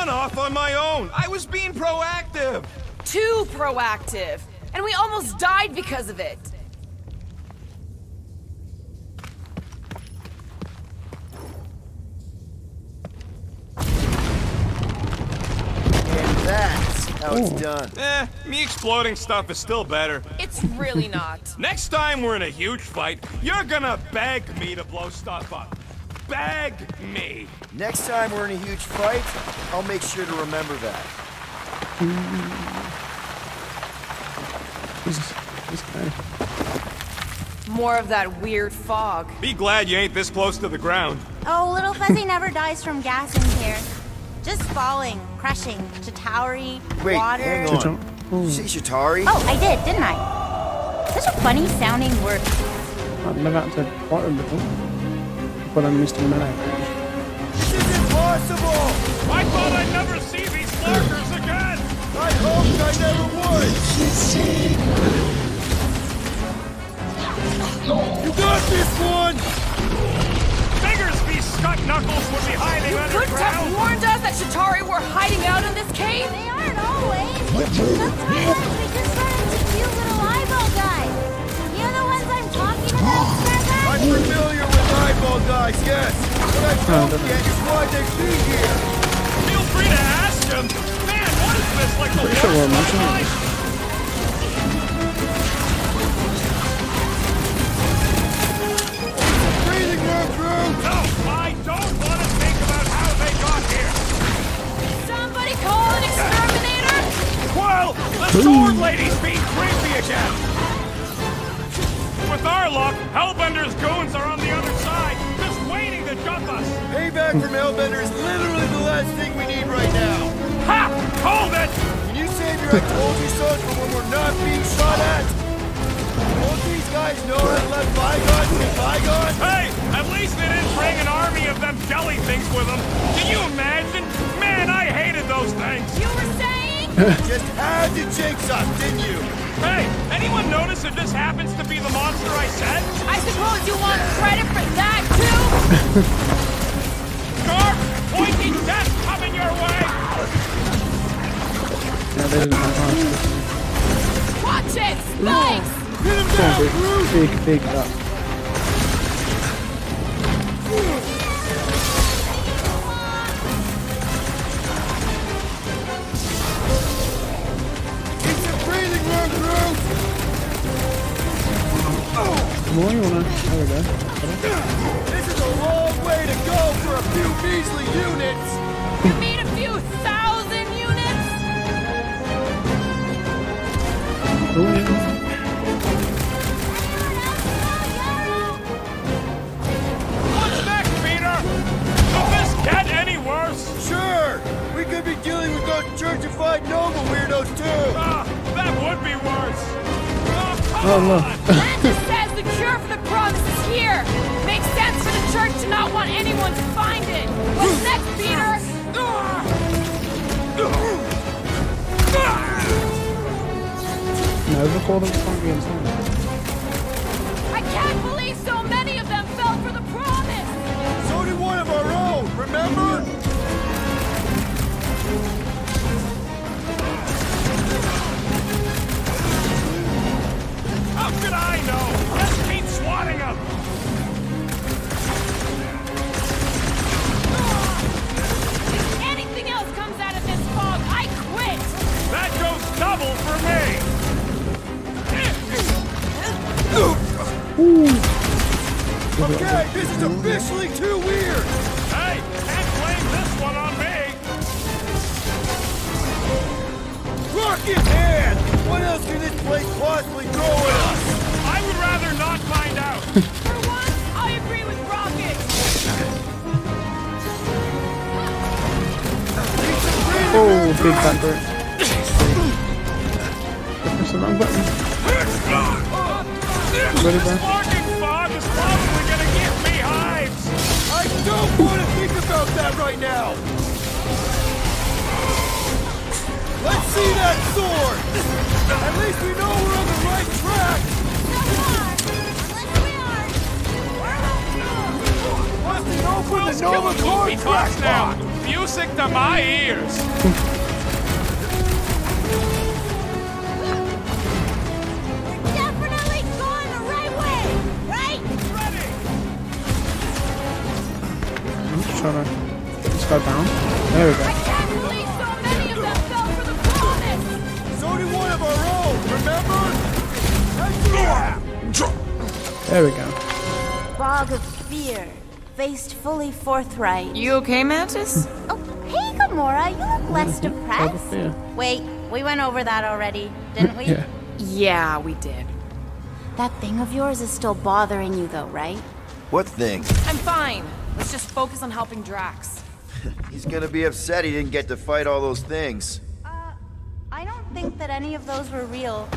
run off on my own. I was being proactive. Too proactive. And we almost died because of it. And that's how it's done. Eh, me exploding stuff is still better. It's really not. Next time we're in a huge fight, you're gonna beg me to blow stuff up. Beg me. Next time we're in a huge fight, I'll make sure to remember that. Jesus, this guy. More of that weird fog. Be glad you ain't this close to the ground. Oh, little Fuzzy never dies from gas in here. Just falling, crushing, Chitauri, Wait, water. hang on. Did you say Chitauri? Oh, I did, didn't I? Such a funny sounding word. I've never had to fight him before. But I'm Mr. Melee. This is impossible! I thought I'd never see these markers again. I hoped I never would! You got this one! Figures these scut knuckles would be hiding Couldn't have warned us that Chitauri were hiding out in this cave? They aren't always. Sometimes But Okay, this is officially too weird! Hey, can't blame this one on me. Rocket Man! What else can this place possibly throw at us? I would rather not find out. For once, I agree with Rocket. Oh, big fat bird. Press the wrong button. Ready, This fucking fog is probably gonna give me hives. I don't want to think about that right now! Let's see that sword! At least we know we're on the right track! So far, unless we are. Busting open for the Will's Nova killing Corps me. He now. Music to my ears. I'm trying to get this guy down. There we I go. can't believe so many of them fell for the promise! So did one of our own, remember? Head to the- There we go. Bog of fear, faced fully forthright. You okay, Mantis? Oh, hey, Gamora, you look less mm-hmm. depressed. Wait, we went over that already, didn't we? Yeah. Yeah, we did. That thing of yours is still bothering you, though, right? What thing? I'm fine. Let's just focus on helping Drax. He's gonna be upset he didn't get to fight all those things. Uh, I don't think that any of those were real.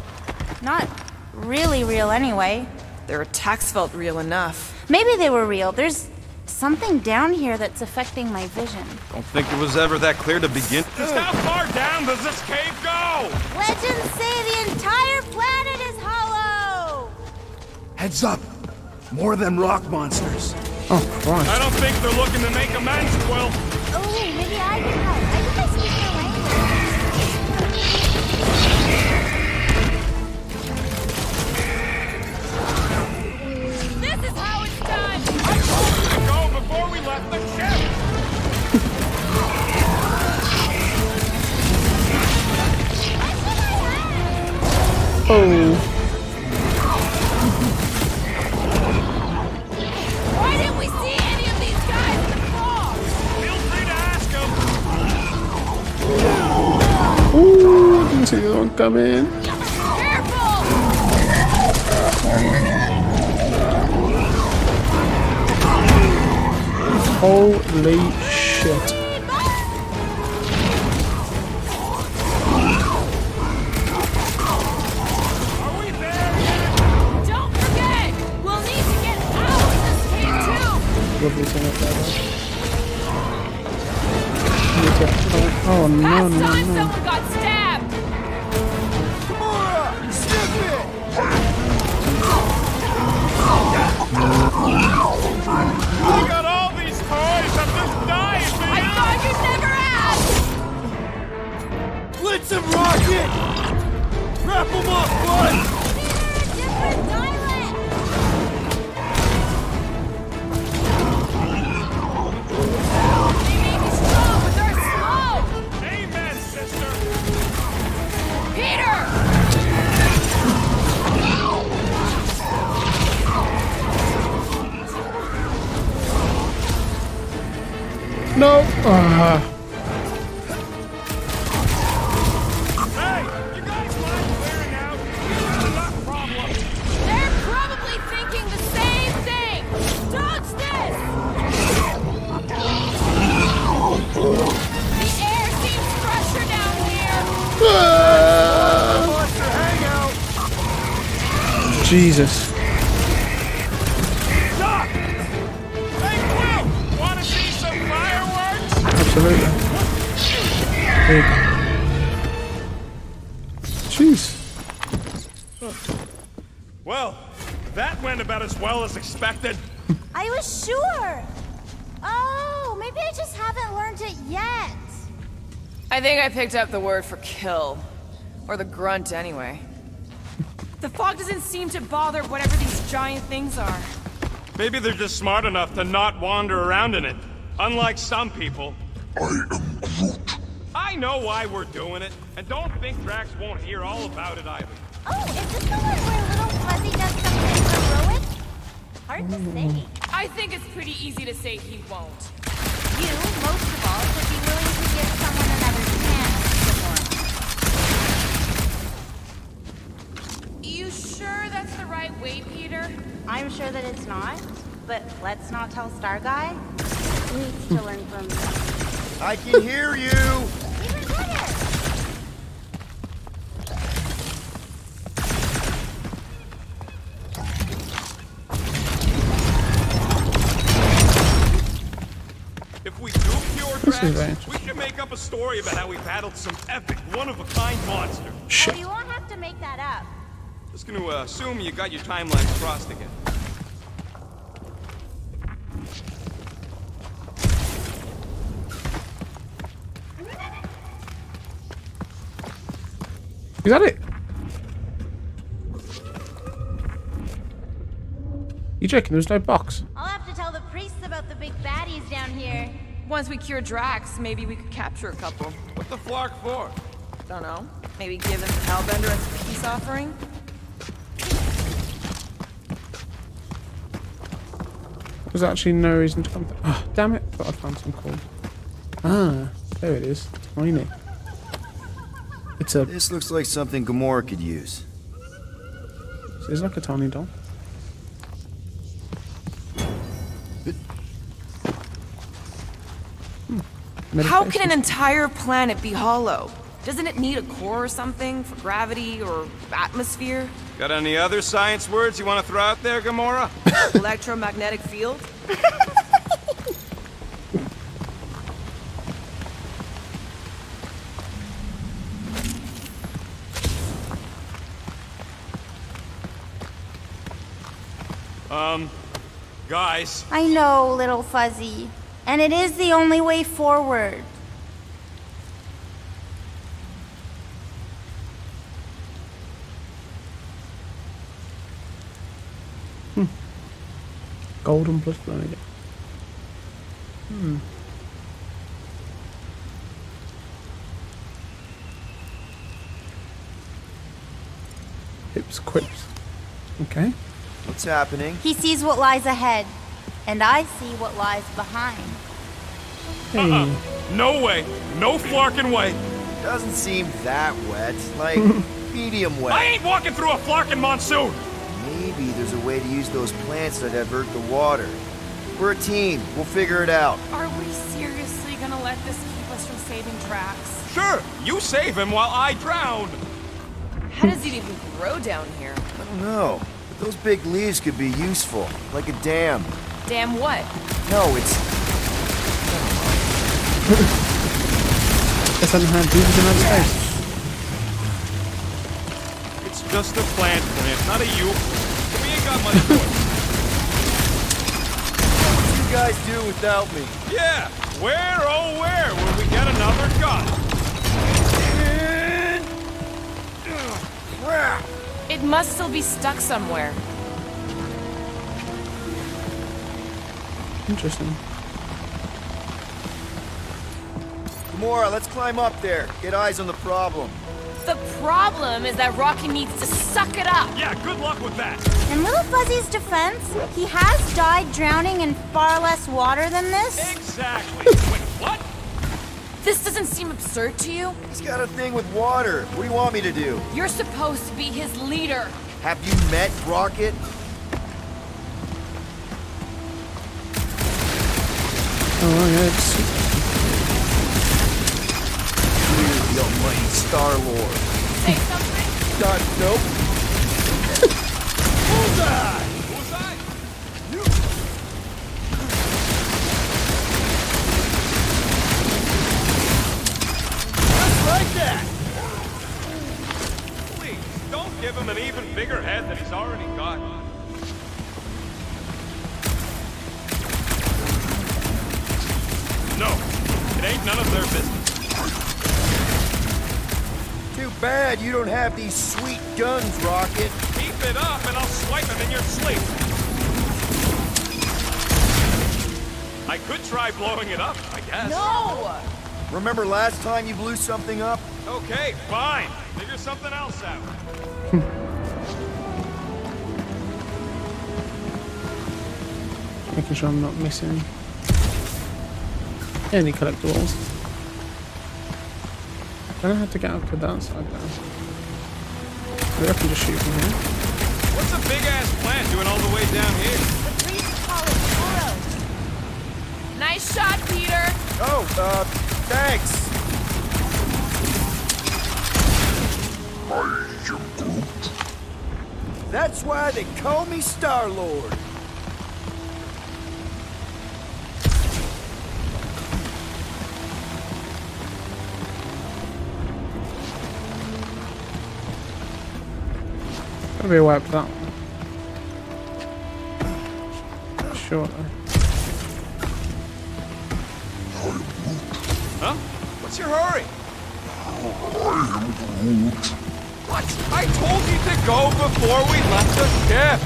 Not really real, anyway. Their attacks felt real enough. Maybe they were real. There's something down here that's affecting my vision. Don't think it was ever that clear to begin. Just how far down does this cave go? Legends say the entire planet is hollow! Heads up! More than rock monsters. Oh, I don't think they're looking to make amends, Quill. Oh, maybe I can help. I think I speak their language. This is how it's done! I told you to go before we left the ship. Oh. This cave too! Lovely thing up there. though. Oh no, no, no. Jesus. Stop! Hey, Quill! Want to see some fireworks? Absolutely. Big. Jeez. Well, that went about as well as expected. I was sure! Oh, maybe I just haven't learned it yet. I think I picked up the word for kill. Or the grunt, anyway. The fog doesn't seem to bother whatever these giant things are. Maybe they're just smart enough to not wander around in it. Unlike some people. I am Groot. I know why we're doing it, and don't think Drax won't hear all about it either. Oh, is this the one where little Fuzzy does something heroic? Hard to say. I think it's pretty easy to say he won't. You, most of all, would be willing to give someone another chance, Gamora. You sure that's the right way, Peter? I'm sure that it's not, but let's not tell Star Guy. He needs to learn from me. I can hear you! Even better! If we do cure This Drax, right. we should make up a story about how we battled some epic, one-of-a-kind monster. Well, Shit. Oh, you won't have to make that up. Just gonna uh, assume you got your timeline crossed again. Is that it? You joking? There's no box. I'll have to tell the priests about the big baddies down here. Once we cure Drax, maybe we could capture a couple. What the flock for? Don't know. Maybe give them to Hellbender as a peace offering? There's actually no reason to come. Th oh, damn it! Thought I found some coal. Ah, there it is. Tiny. It's a. This looks like something Gamora could use. It's like a tiny doll. Hmm. How can an entire planet be hollow? Doesn't it need a core or something for gravity or atmosphere? Got any other science words you want to throw out there, Gamora? Electromagnetic field? Um, guys, I know, little fuzzy. And it is the only way forward. Golden plus planet. Hmm. Hips, quips. Okay. What's happening? He sees what lies ahead, and I see what lies behind. Hey. no way, no flarkin' way. Doesn't seem that wet. Like, medium wet. I ain't walking through a flarkin' monsoon. Maybe there's a way to use those plants to divert the water. We're a team. We'll figure it out. Are we seriously gonna let this keep us from saving Drax? Sure, you save him while I drown. How does it even grow down here? I don't know. But those big leaves could be useful. Like a dam. Dam what? No, it's Guess I didn't in outer space. It's just a plant plant, not a you. We ain't got much choice. what you guys do without me. Yeah, where oh where will we get another gun? Crap! It must still be stuck somewhere. Interesting. Gamora, let's climb up there. Get eyes on the problem. The problem is that Rocky needs to suck it up. Yeah, good luck with that. In Little Fuzzy's defense, he has died drowning in far less water than this. Exactly. Wait, what? This doesn't seem absurd to you? He's got a thing with water. What do you want me to do? You're supposed to be his leader. Have you met Rocket? Oh yeah, the almighty Star-Lord. Say something? God, nope. Bullseye! Bullseye? Bad you don't have these sweet guns, Rocket. Keep it up and I'll swipe him in your sleep. I could try blowing it up, I guess. No! Remember last time you blew something up? Okay, fine. Figure something else out. making sure I'm not missing any collectibles. I don't know how to get up to that side now. Maybe I can just shoot from here. What's a big ass plant doing all the way down here? The priests call it. Nice shot, Peter. Oh, uh, thanks. That's why they call me Star-Lord. Gotta be a way up that one. Sure. Huh? What's your hurry? What? I told you to go before we left the ship.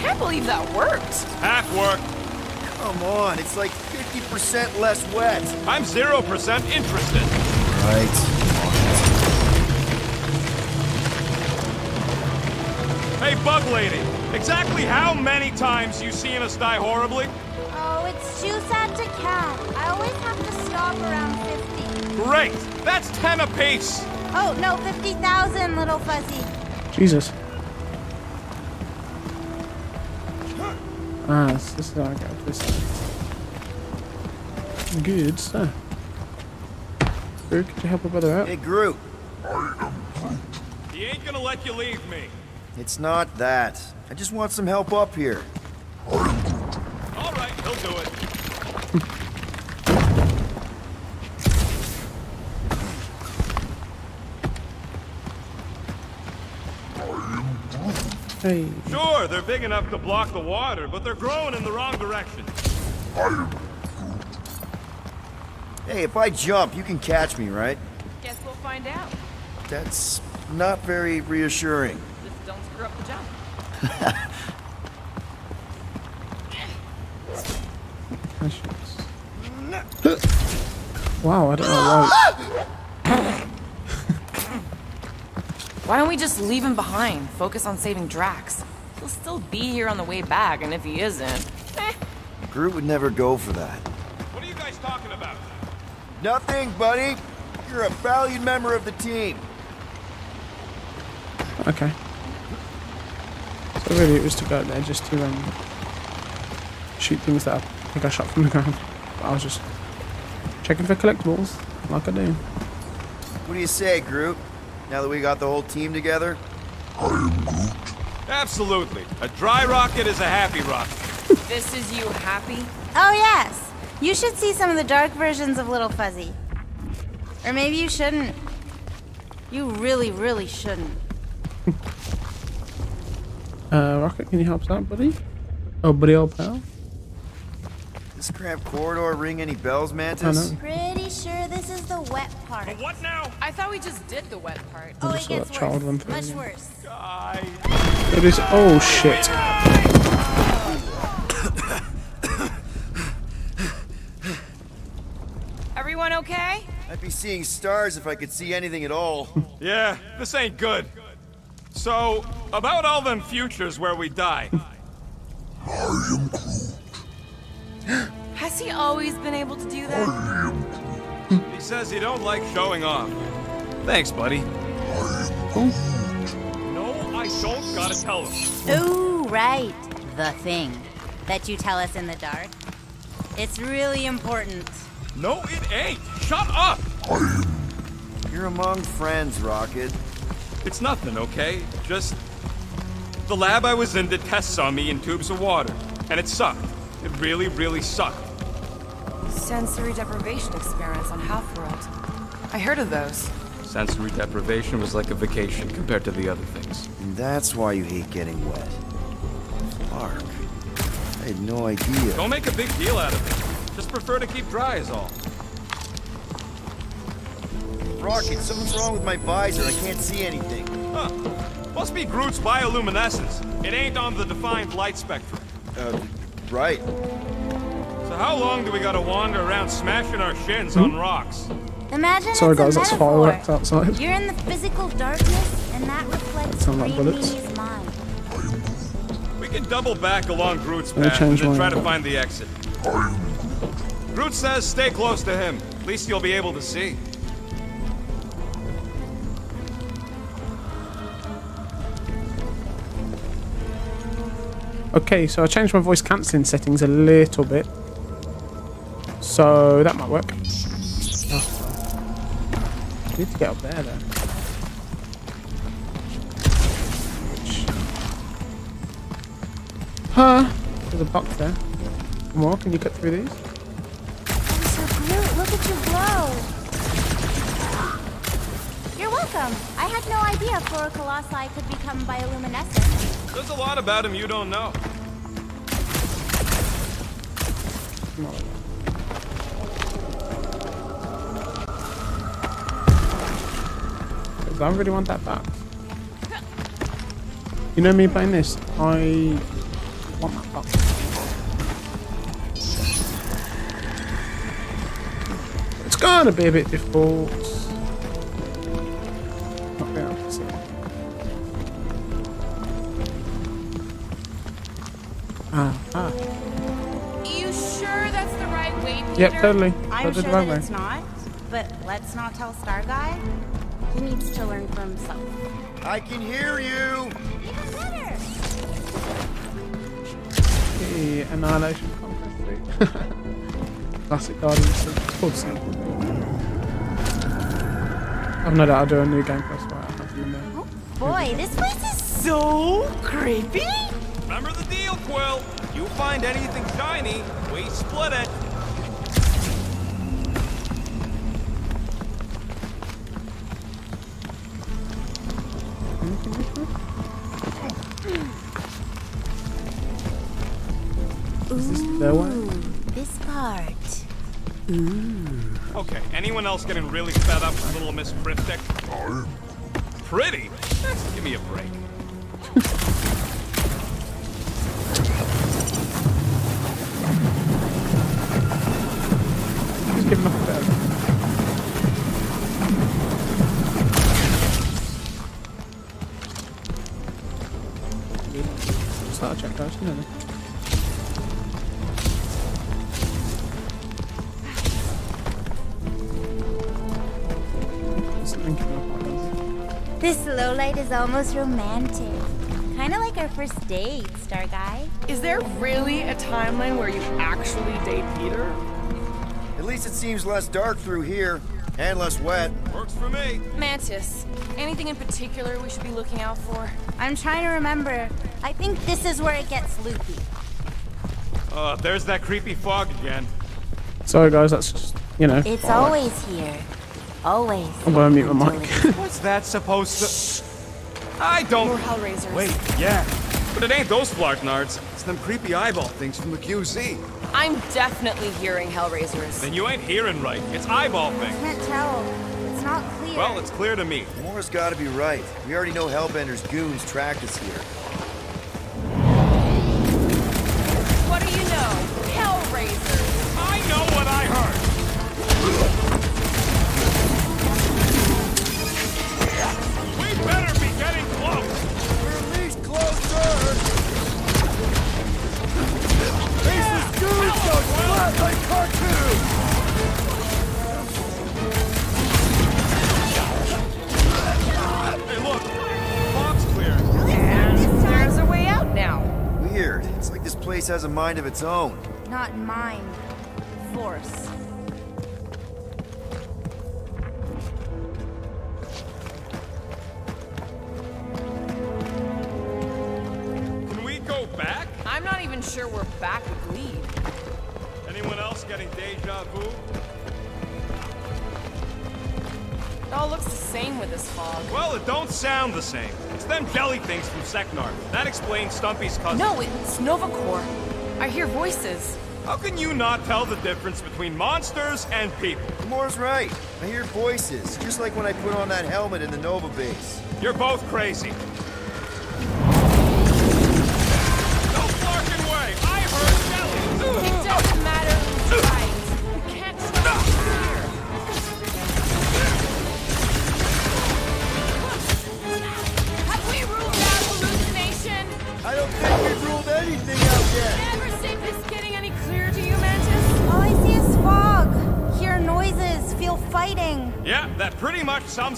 Can't believe that worked. Half work. Come on, it's like 50% less wet. I'm 0% interested. Right. Hey, Bug Lady. Exactly how many times you seen us die horribly? Oh, it's too sad to count. I always have to stop around 50. Great. That's 10 apiece. Oh, no, 50,000, little fuzzy. Jesus. Ah, this, this is how I go this. Good stuff. Drew, could you help a brother out? Hey, Groot. He ain't gonna let you leave me. It's not that. I just want some help up here. All right, he'll do it. Hey. Sure, they're big enough to block the water, but they're growing in the wrong direction. Hey, if I jump, you can catch me, right? Guess we'll find out. That's not very reassuring. Just don't screw up the jump. Wow, I don't know why. Why don't we just leave him behind? Focus on saving Drax. He'll still be here on the way back, and if he isn't, eh. Groot would never go for that. What are you guys talking about? Nothing, buddy. You're a valued member of the team. Okay. So really it was to go out there just to um, shoot things that I think I shot from the ground. But I was just checking for collectibles, like I do. What do you say, Groot? Now that we got the whole team together? I am Groot. Absolutely. A dry rocket is a happy rocket. this is you happy? Oh, yes. You should see some of the dark versions of Little Fuzzy. Or maybe you shouldn't. You really, really shouldn't. Uh, Rocket, can you help us out, buddy? Oh, buddy, old pal. This cramped corridor ring any bells, Mantis? I Mantis? know. Pretty sure this is the wet part. What now? I thought we just did the wet part. Oh, just it gets that child worse. through Much worse. Guys. It is. Oh shit. Everyone okay? I'd be seeing stars if I could see anything at all. Yeah, this ain't good. So, about all them futures where we die. I am Groot. Has he always been able to do that? I am. He says he don't like showing off. Thanks, buddy. I am Groot. No, I don't gotta tell him. Ooh, right. The thing that you tell us in the dark. It's really important. No, it ain't. Shut up. I am... You're among friends, Rocket. It's nothing, okay? Just the lab I was in did tests on me in tubes of water, and it sucked. It really, really sucked. Sensory deprivation experiments on Half-World. I heard of those. Sensory deprivation was like a vacation compared to the other things. And that's why you hate getting wet. Clark. I had no idea. Don't make a big deal out of it. Just prefer to keep dry is all. Rocket, something's wrong with my visor. I can't see anything. Huh. Must be Groot's bioluminescence. It ain't on the defined light spectrum. Uh, right. So how long do we gotta wander around smashing our shins on rocks? Imagine Sorry guys, that's fireworks outside. You're in the physical darkness, and that reflects Sound like bullets? Mind. We can double back along Groot's Let me path and change then my try to angle. find the exit. Groot says stay close to him. At least you'll be able to see. Okay, so I changed my voice cancelling settings a little bit. So that might work. Oh. I need to get up there though. Huh? There's a box there. More? Can you cut through these? So look at you glow. You're welcome. I had no idea Flora Colossi could become bioluminescent. There's a lot about him you don't know. I don't really want that back. You know me playing this? I want that back. It's gonna be a bit difficult. The right Peter? Yep, totally. I'm sure that way. it's not, but let's not tell Star Guy. He needs to learn for himself. I can hear you. Even better. Hey, Annihilation Conquest 3. Classic Guardians of it's called Simple. I've no doubt I'll do a new game plus right. I have them. Oh, boy, this place is so creepy. Remember the deal, Quill. You find anything shiny, we split it. Is this their way? Ooh, this part. Okay, anyone else getting really fed up with little Miss Cryptic? Pretty? Give me a break. This low light is almost romantic. Kind of like our first date, Star Guy. Is there really a timeline where you actually date Peter? At least it seems less dark through here and less wet. Works for me. Mantis, anything in particular we should be looking out for? I'm trying to remember. I think this is where it gets loopy. Uh, there's that creepy fog again. Sorry guys, that's just, you know. It's alright. always here. Always. I'm gonna mute my Until mic. What's that supposed to... I don't... More Hellraisers. Wait, yeah. But it ain't those Flarknards. It's them creepy eyeball things from the QZ. I'm definitely hearing Hellraisers. Then you ain't hearing right. It's eyeball thing. Can't tell. It's not clear. Well, it's clear to me. Mora's gotta be right. We already know Hellbender's goons tracked us here. Like cartoons. Hey, look. Fog's clear. And there's a way out now. Weird. It's like this place has a mind of its own. Not mind. Force. Can we go back? I'm not even sure we're back with lead. Anyone else getting deja vu? It all looks the same with this fog. Well, it don't sound the same. It's them jelly things from Seknarf. That explains Stumpy's cousin. No, it's Nova Corps. I hear voices. How can you not tell the difference between monsters and people? Mora's right. I hear voices, just like when I put on that helmet in the Nova base. You're both crazy.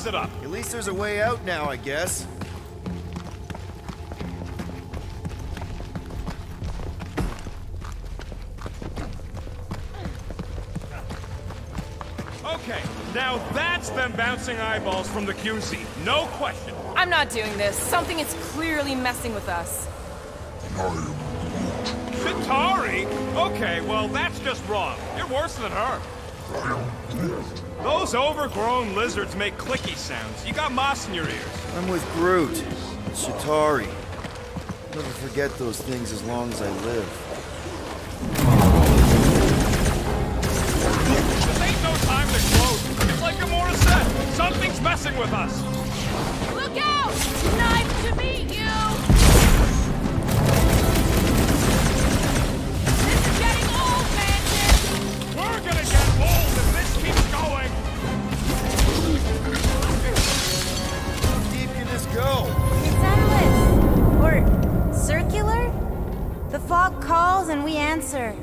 Much it up. At least there's a way out now, I guess. Okay, now that's them bouncing eyeballs from the QC. No question. I'm not doing this. Something is clearly messing with us. Chitauri? Okay, well, that's just wrong. You're worse than her. Those overgrown lizards make clicky sounds. You got moss in your ears. I'm with Groot. Chitauri. Never forget those things as long as I live. This ain't no time to close. It's like Gamora said. Something's messing with us. fog calls and we answer.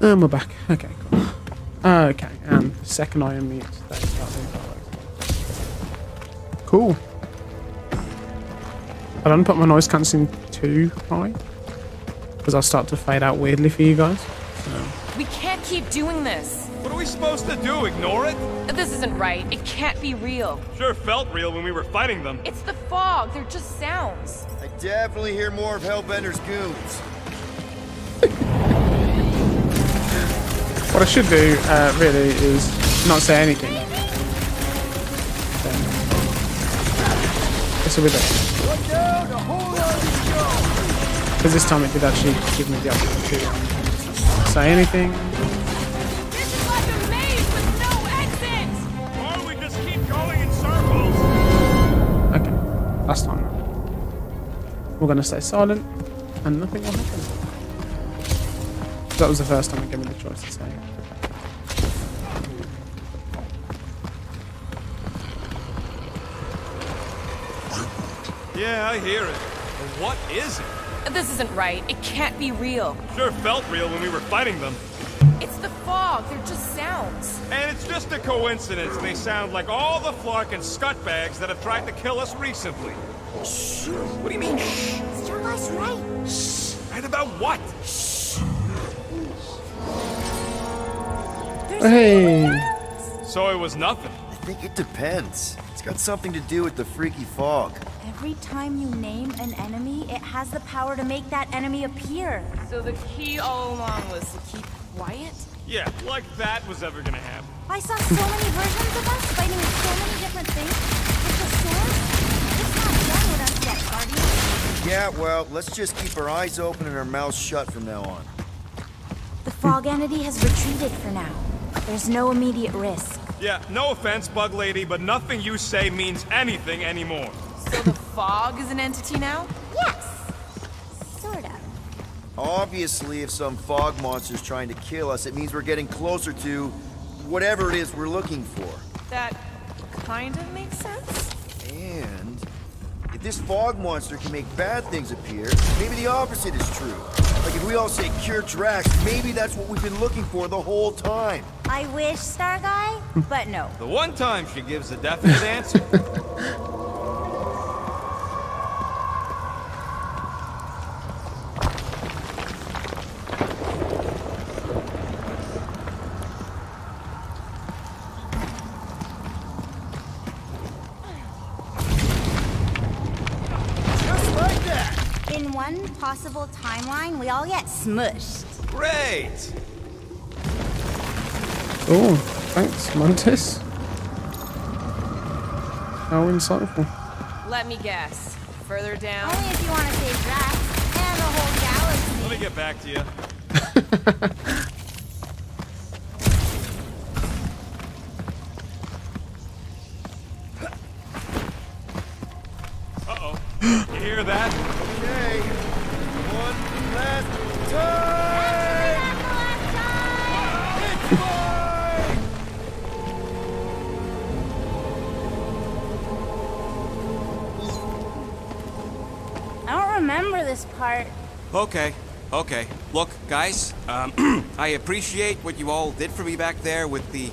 And we're back. Okay, cool. Uh, okay, and second iron meat. Cool. I don't put my noise cancelling too high. Because I'll start to fade out weirdly for you guys. So. We can't keep doing this. What are we supposed to do? Ignore it? This isn't right. It can't be real. Sure felt real when we were fighting them. It's the fog. They're just sounds. I definitely hear more of Hellbender's goons. What I should do, uh, really, is not say anything. Then, this will be the Look out! A whole lot of these go! Because this time it did actually give me the option to say anything. We're gonna stay silent, and nothing will happen. That was the first time I gave me the choice to say. it. Yeah, I hear it. But what is it? This isn't right. It can't be real. Sure felt real when we were fighting them. It's the fog. They're just sounds. And it's just a coincidence they sound like all the flark and scutbags that have tried to kill us recently. Shh. What do you mean, shh? Starguy's right. Right about what? Hey! So it was nothing. I think it depends. It's got something to do with the freaky fog. Every time you name an enemy, it has the power to make that enemy appear. So the key all along was to keep quiet? Yeah, like that was ever gonna happen. I saw so many versions of us fighting so many different things. With the source, it's not done with us yet, Guardian. Yeah, well, let's just keep our eyes open and our mouths shut from now on. The fog entity has retreated for now. There's no immediate risk. Yeah, no offense, Bug Lady, but nothing you say means anything anymore. So the fog is an entity now? Yes. Sort of. Obviously, if some fog monster's trying to kill us, it means we're getting closer to whatever it is we're looking for. That kind of makes sense. And if this fog monster can make bad things appear, maybe the opposite is true. Like if we all say cure Drax, maybe that's what we've been looking for the whole time. I wish, Star Guy, but no. The one time she gives a definite answer. Just like that! In one possible timeline, we all get smushed. Great! Oh, thanks, Mantis. How insightful. Let me guess. Further down? Only if you want to save Drax and the whole galaxy. Let me get back to you. Uh-oh. You hear that? Okay, one last time! It's mine! I don't remember this part. Okay, okay. Look, guys, um, I appreciate what you all did for me back there with the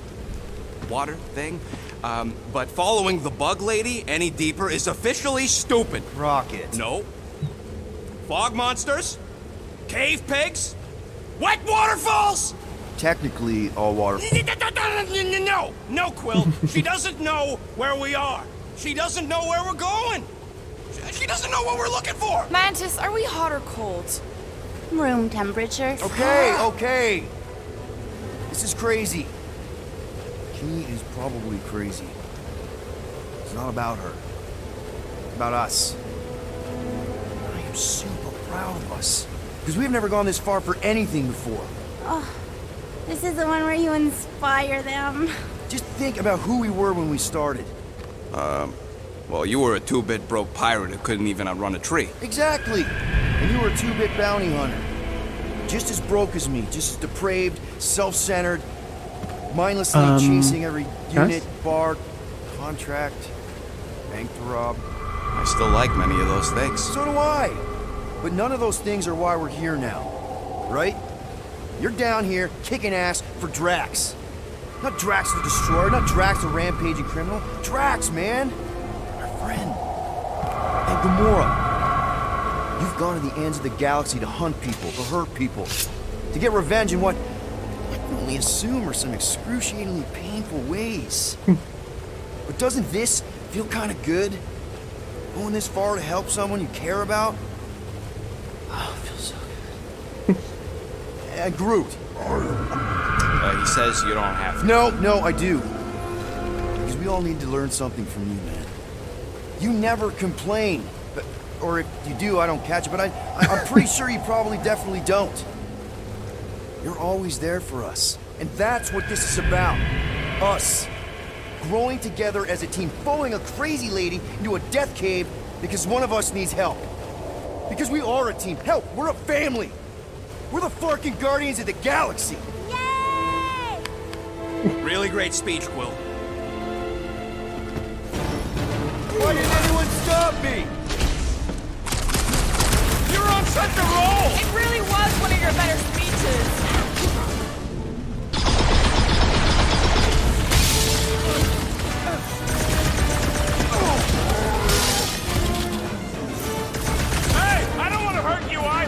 water thing. Um, but following the bug lady any deeper is officially stupid. Rocket. No. Fog monsters? Cave pigs? Wet waterfalls? Technically, all water. No, no, Quill. she doesn't know where we are. She doesn't know where we're going. She- She doesn't know what we're looking for. Mantis, are we hot or cold? Room temperature. Okay, okay. This is crazy. She is probably crazy. It's not about her. It's about us. I am super proud of us. Because we've never gone this far for anything before. Oh, This is the one where you inspire them. Just think about who we were when we started. Um, Well, you were a two-bit broke pirate who couldn't even outrun a tree. Exactly. And you were a two-bit bounty hunter. Just as broke as me, just as depraved, self-centered, mindlessly Um, chasing every guys? unit, bar, contract, bank to rob. I still like many of those things. So do I. But none of those things are why we're here now. Right? You're down here kicking ass for Drax. Not Drax the Destroyer, not Drax the rampaging criminal. Drax, man! Our friend. And Gamora. You've gone to the ends of the galaxy to hunt people, to hurt people, to get revenge in what I can only assume are some excruciatingly painful ways. Hmm. but doesn't this feel kind of good? Going this far to help someone you care about? Feels so good. and Groot. Uh, he says you don't have to. No, no, I do. Because we all need to learn something from you, man. You never complain. But, or if you do, I don't catch it, but I, I, I'm pretty sure you probably definitely don't. You're always there for us. And that's what this is about. Us. Growing together as a team, following a crazy lady into a death cave because one of us needs help. Because we are a team. Help, we're a family. We're the fucking guardians of the galaxy. Yay! Really great speech, Quill. Why didn't anyone stop me? You're on such a roll! It really was one of your better speeches.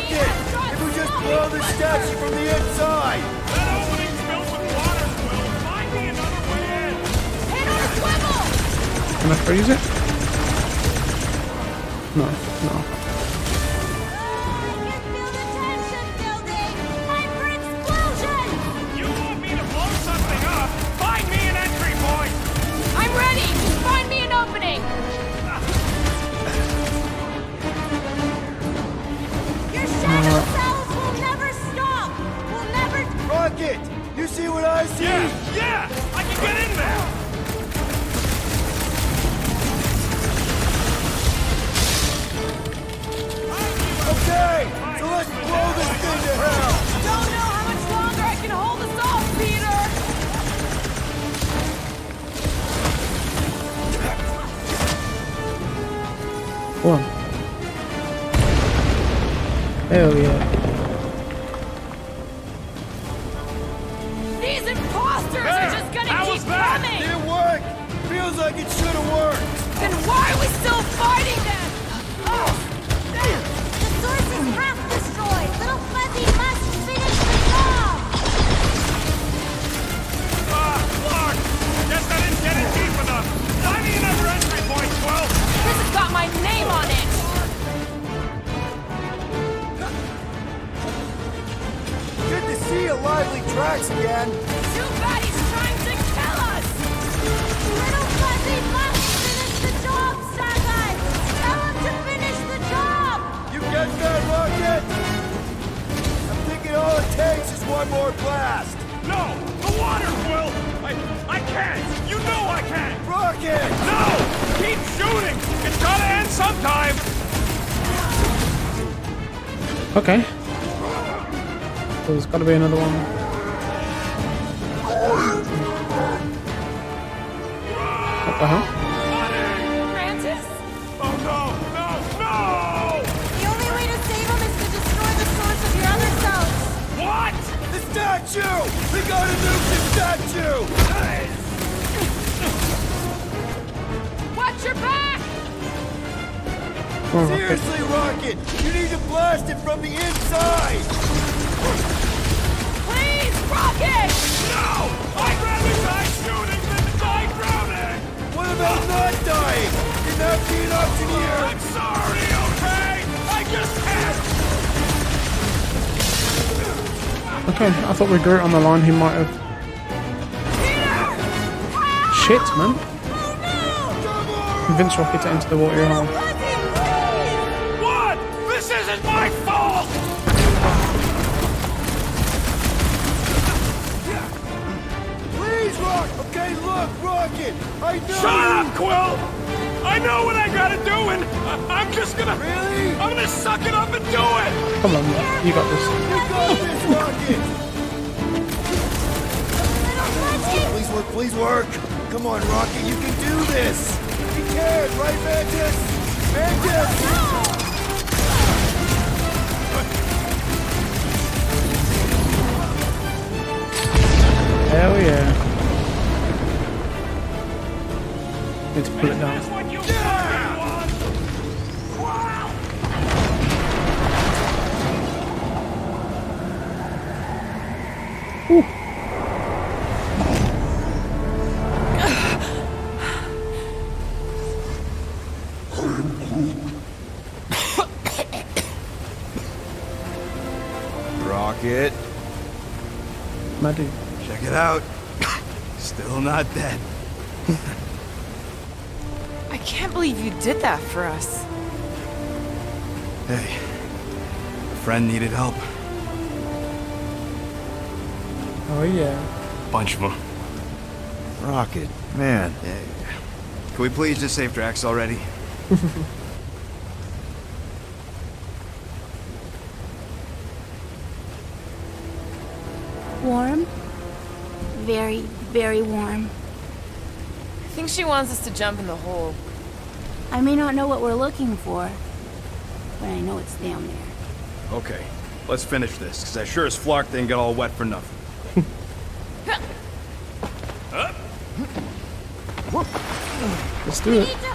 If we just blow the statue from the inside. That opening's filled with water, Quill. Find me another way in! Hit or swivel! Can I freeze it? No, no. Okay. There's got to be another one. dirt on the line he might have... Shit, man. Convince Rocket to enter the water hole. What? This isn't my fault! Please, Rock! Okay, look, Rocket! I know Shut up, Quill! I know what I gotta do, and I'm just gonna... Really? I'm gonna suck it up and do it! Come on, You got this. You got this, Rocket! Please work, please work! Come on, Rocket, you can do this! You can, right, Mantis? Mantis! Hell yeah. Need to pull it down. Out. Still not dead. I can't believe you did that for us. Hey, a friend needed help. Oh yeah. Bunch of them. Rocket, man. Can we please just save Drax already? Warm? Very, very warm. I think she wants us to jump in the hole. I may not know what we're looking for, but I know it's down there. Okay, let's finish this, because I sure as Flark didn't get all wet for nothing. Let's do it.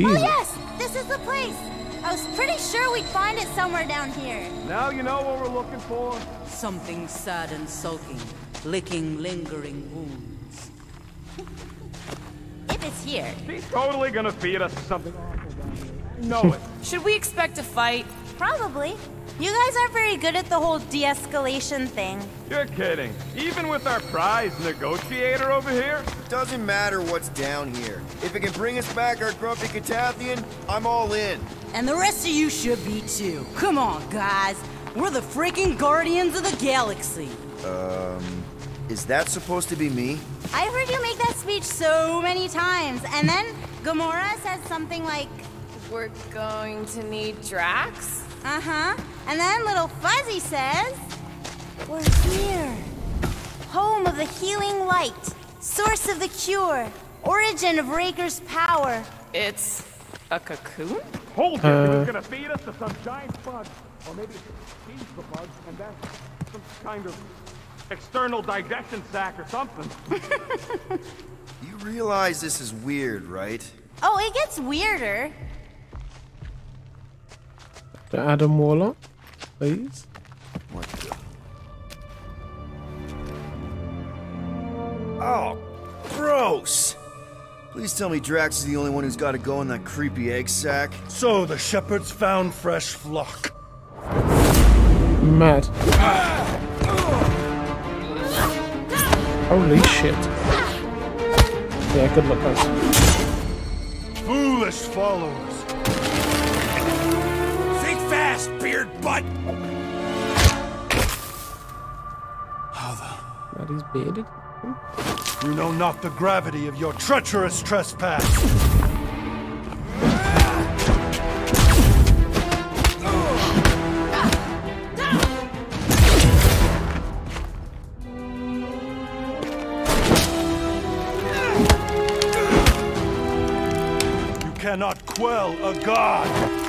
Stronger! Oh yes! This is the place! I was pretty sure we'd find it somewhere down here. Now you know what we're looking for? Something sad and sulking, licking lingering wounds. If it's here. She's totally gonna feed us something awful down here. You know it. Should we expect a fight? Probably. You guys aren't very good at the whole de-escalation thing. You're kidding. Even with our prize negotiator over here? It doesn't matter what's down here. If it can bring us back our grumpy Catathian, I'm all in. And the rest of you should be too. Come on, guys. We're the freaking guardians of the galaxy. Um, is that supposed to be me? I've heard you make that speech so many times, and then Gamora says something like, We're going to need Drax? uh-huh, and then Little Fuzzy says, We're here. Home of the healing light, source of the cure, origin of Raker's power. It's a cocoon? Hold it. he Uh. was gonna feed us to some giant bug. Or maybe feed the bug and then some kind of external digestion sac or something. You realize this is weird, right? Oh, it gets weirder. To Adam Warlock, please. What the? Oh, gross! Please tell me Drax is the only one who's got to go in that creepy egg sack. So the shepherds found fresh flock. Mad. Holy shit. Yeah, good luck, guys. Foolish followers. Fast, beard butt! That is bearded. You know not the gravity of your treacherous trespass. You cannot quell a god.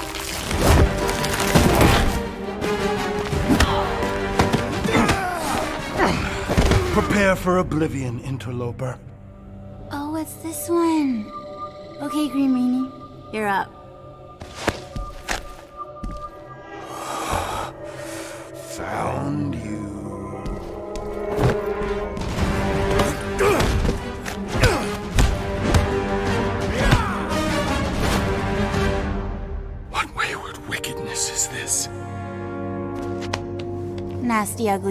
Prepare for oblivion, interloper. Oh, it's this one. Okay, Green Meanie, you're up.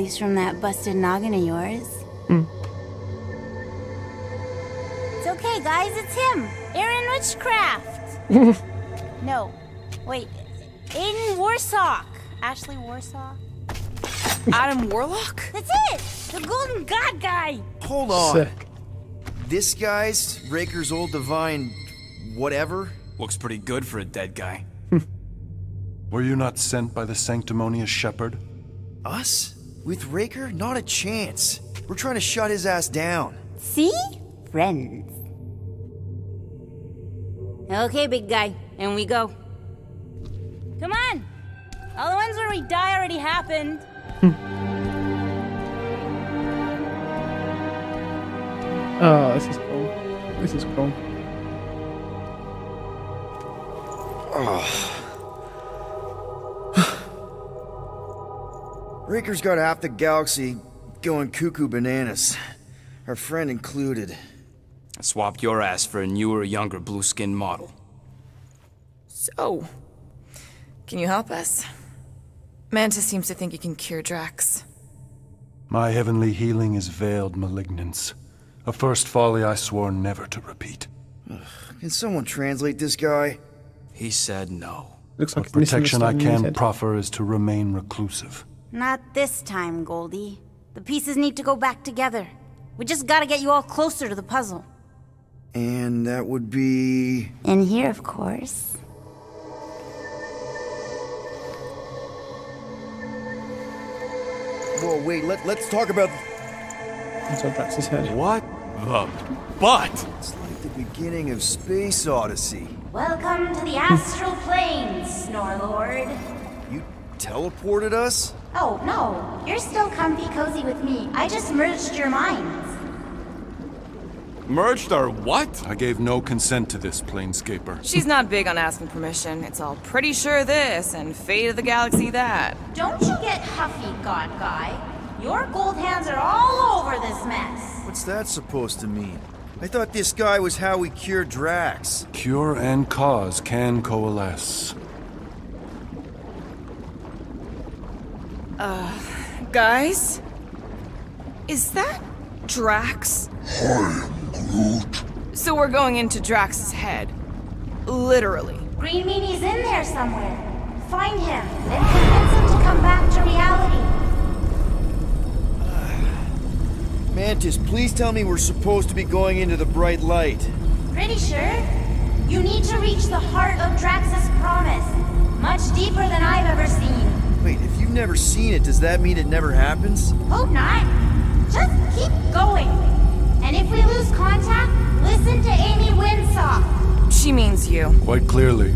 Nasty uglies from that busted noggin of yours. Hmm. It's okay, guys, it's him, Aaron Witchcraft. no. Wait. Aiden Warsaw. Ashley Warsaw? Adam Warlock? That's it! The Golden God guy! Hold on. Sick. This guy's Raker's old divine whatever? Looks pretty good for a dead guy. Hmm. Were you not sent by the sanctimonious shepherd? Us? With Raker? Not a chance. We're trying to shut his ass down. See? Friends. Okay, big guy. And we go. Come on! All the ones where we die already happened. Oh, this is cool. This is cool. Ah. Raker's got half the galaxy going cuckoo bananas. Our friend included. I swapped your ass for a newer, younger blue-skinned model. So, can you help us? Mantis seems to think you can cure Drax. My heavenly healing is veiled malignance. A first folly I swore never to repeat. Can someone translate this guy? He said no. Looks like The it's missing protection I stone in his can proffer is to remain reclusive. Not this time, Goldie. The pieces need to go back together. We just gotta get you all closer to the puzzle. And that would be. In here, of course. Whoa, wait, let, let's talk about. Inside Drax's head. What the butt? It's like the beginning of Space Odyssey. Welcome to the astral planes, Snorlord. You teleported us? Oh, no. You're still comfy cozy with me. I just merged your minds. Merged our what? I gave no consent to this, Planescaper. She's not big on asking permission. It's all pretty sure this and fate of the galaxy that. Don't you get huffy, God Guy. Your gold hands are all over this mess. What's that supposed to mean? I thought this guy was how we cure Drax. Cure and cause can coalesce. Uh, guys? Is that Drax? So we're going into Drax's head. Literally. Green Meanie's in there somewhere. Find him, then convince him to come back to reality. Uh, Mantis, please tell me we're supposed to be going into the bright light. Pretty sure. You need to reach the heart of Drax's promise. Much deeper than I've ever seen. Wait, if you've never seen it, does that mean it never happens? Hope not. Just keep going. And if we lose contact, listen to Amy Winsock. She means you. Quite clearly.